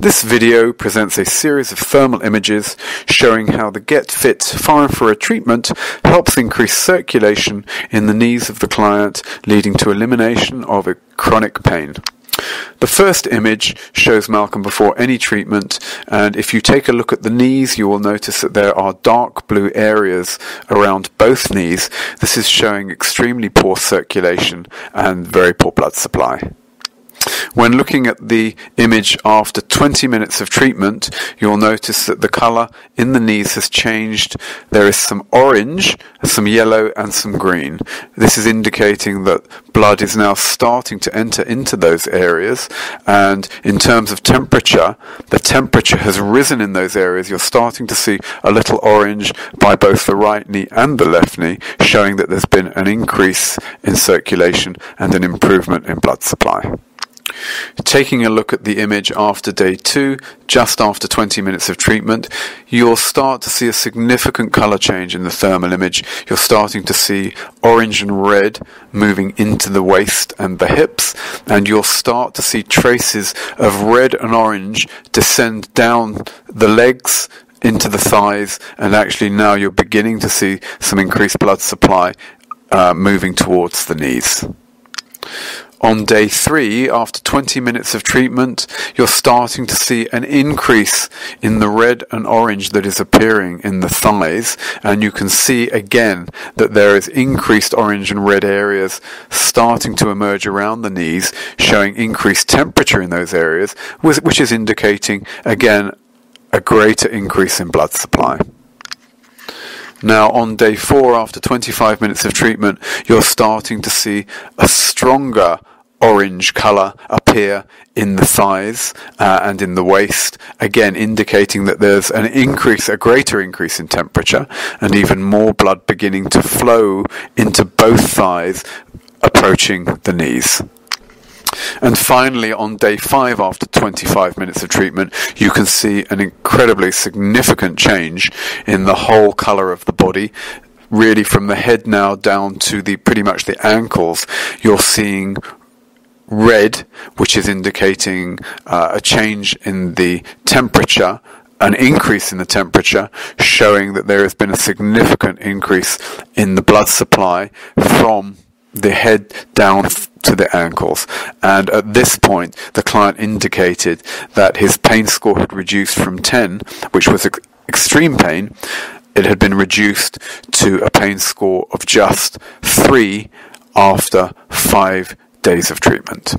This video presents a series of thermal images showing how the Get Fitt far infrared treatment helps increase circulation in the knees of the client, leading to elimination of a chronic pain. The first image shows Malcolm before any treatment, and if you take a look at the knees, you will notice that there are dark blue areas around both knees. This is showing extremely poor circulation and very poor blood supply. When looking at the image after 20 minutes of treatment, you'll notice that the color in the knees has changed. There is some orange, some yellow, and some green. This is indicating that blood is now starting to enter into those areas. And in terms of temperature, the temperature has risen in those areas. You're starting to see a little orange by both the right knee and the left knee, showing that there's been an increase in circulation and an improvement in blood supply. Taking a look at the image after day two, just after 20 minutes of treatment, you'll start to see a significant color change in the thermal image. You're starting to see orange and red moving into the waist and the hips, and you'll start to see traces of red and orange descend down the legs into the thighs, and actually now you're beginning to see some increased blood supply uh, moving towards the knees. On day three, after 20 minutes of treatment, you're starting to see an increase in the red and orange that is appearing in the thighs, and you can see again that there is increased orange and red areas starting to emerge around the knees, showing increased temperature in those areas, which is indicating again a greater increase in blood supply. Now, on day four, after 25 minutes of treatment, you're starting to see a stronger orange colour appear in the thighs uh, and in the waist, again indicating that there's an increase, a greater increase in temperature, and even more blood beginning to flow into both thighs, approaching the knees. And finally, on day five, after 25 minutes of treatment, you can see an incredibly significant change in the whole colour of the body. Really, from the head now down to the pretty much the ankles, you're seeing red, which is indicating uh, a change in the temperature, an increase in the temperature, showing that there has been a significant increase in the blood supply from the head down to the ankles. And at this point, the client indicated that his pain score had reduced from 10, which was ex- extreme pain, it had been reduced to a pain score of just 3 after 5 days of treatment.